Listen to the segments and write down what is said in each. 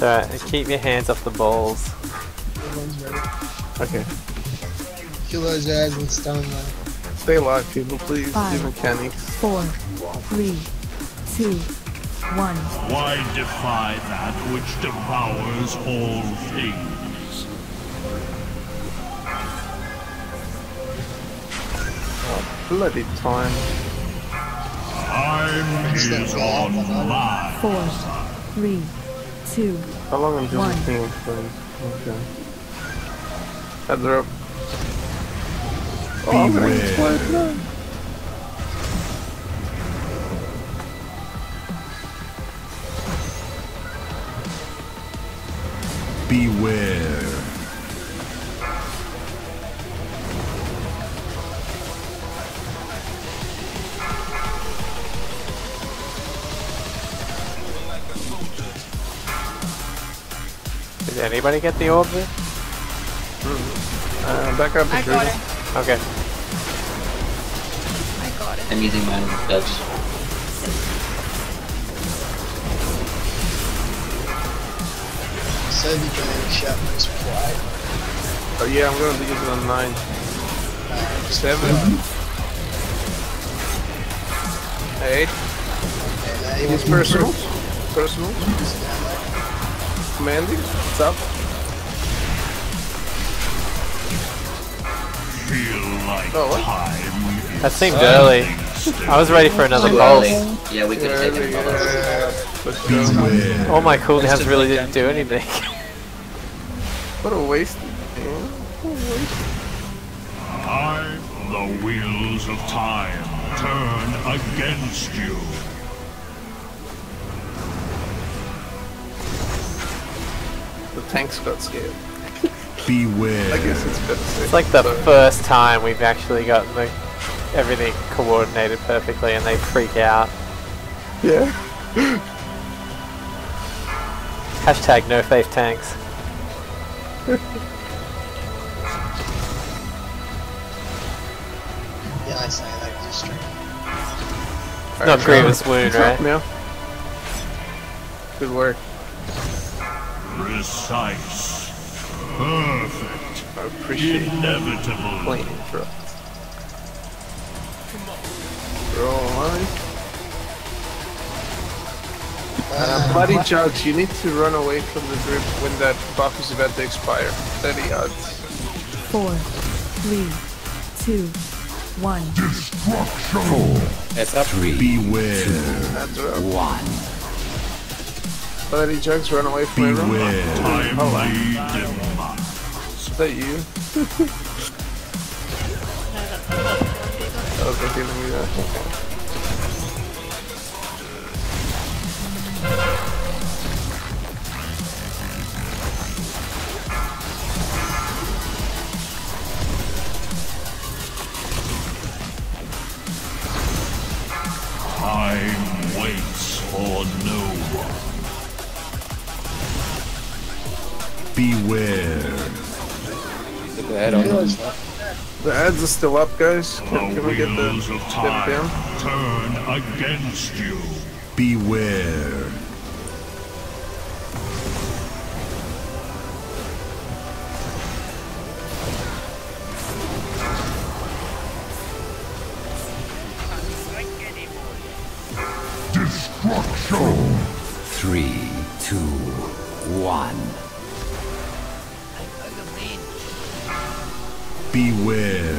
It's alright, keep your hands off the balls. Okay. Kill those guys and stun them. Stay alive, people, please. Five. Do mechanics. four, three, two, one. Why defy that which devours all things? Oh, bloody time. Time is online. Four, three, two, How long until One. the team plays? Okay. Heads are up. Oh, I'm gonna Beware. explode. No. Beware. Did anybody get the orb there? Uh, back up. I got it. Okay. I got it. I'm using mine Dutch. Save your game, shout this play. Oh yeah, I'm going to use it on nine. Seven. Eight. Okay, now you Use personal. Personal. Commanding. What's up? Like Oh, what? time That seemed early. I was ready for another Too pulse. early. Yeah, we could have Yeah, taken another. yeah, Let's go. All my cooldowns really didn't do anything. What a waste. Yeah. What a waste. I, the wheels of time, turn against you. Tanks got scared. Beware. I guess it's better safe. It's like the So- first time we've actually gotten the, everything coordinated perfectly and they freak out. Yeah. Hashtag no faith tanks. Yeah, I say that was a stream. It's not Grievous Wound, right? Meow. Good work. Precise. Perfect. I appreciate Inevitable. playing for us. Roll line. Uh, Bloody Jugs, you need to run away from the drip when that buff is about to expire. 30 yards. Four, three, two, one. Beware. That's right. One. Bloody Jugs, run away from everyone. Beware. Timely demise. Is that you? oh, they're giving me that. Beware. The ads are still up, guys. Can, can we get the wheels of get time down? turn against you. Beware. Destruction. Three, two, one. Beware.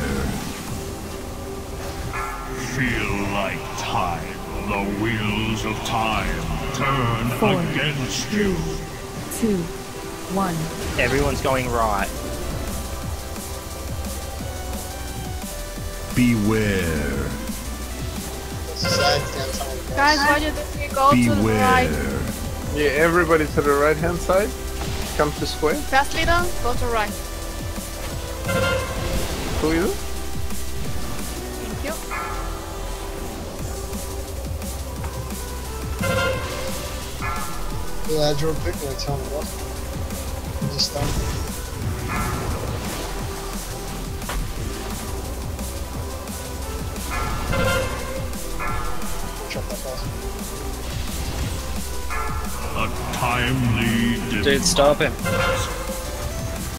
Feel like time. The wheels of time turn Four. against you. Two, one. Everyone's going right. Beware. Guys, why did we go to the right? Beware. Yeah, everybody to the right hand side. Come to square. Fast leader, go to right. Who you? Thank you. Yeah, I drew a pick when I tell me what. Just stun. Drop that fast. A timely Dude, stop him.